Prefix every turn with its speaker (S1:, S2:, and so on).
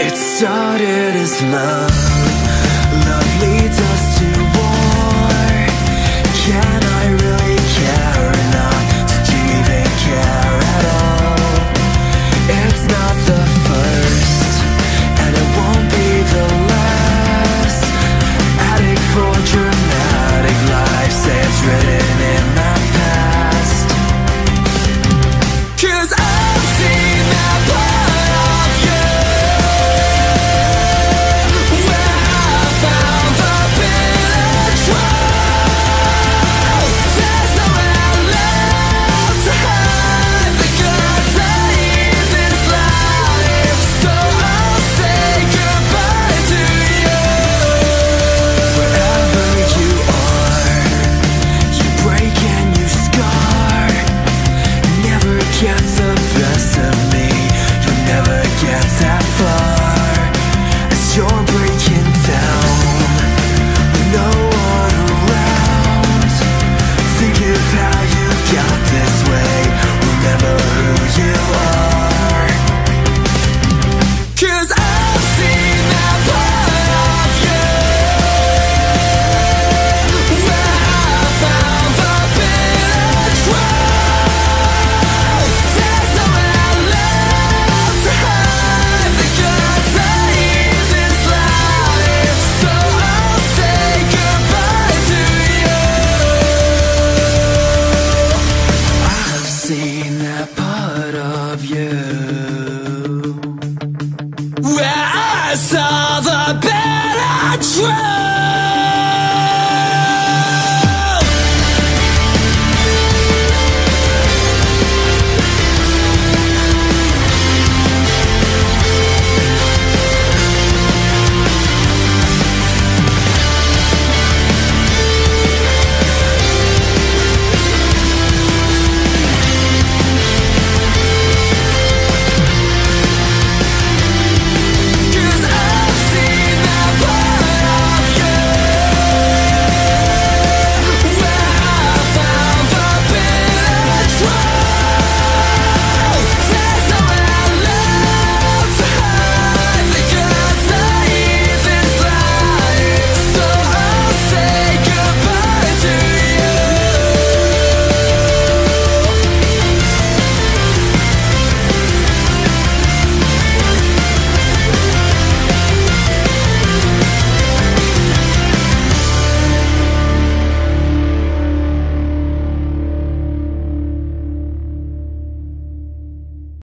S1: It started as love. Love leads us to get that seen that part of you where I saw the better truth.